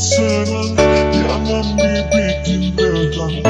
senang Jangan dibikin tegang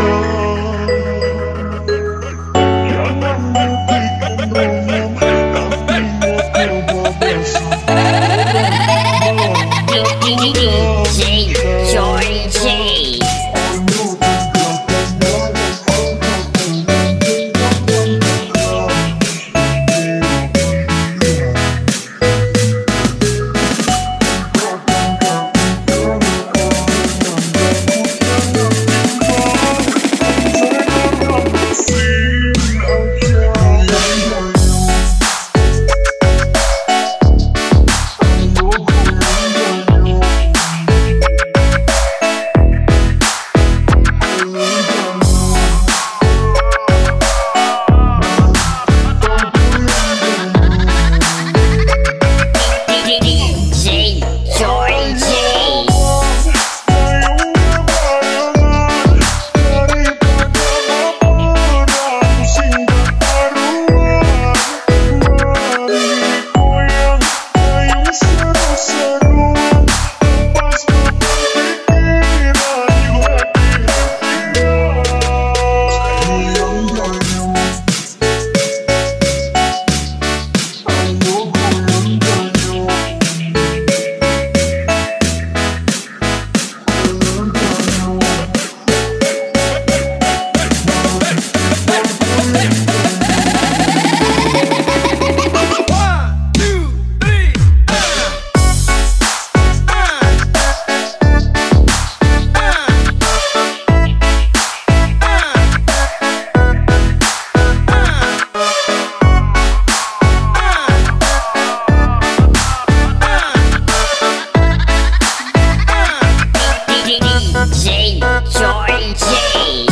world. J. Joy J.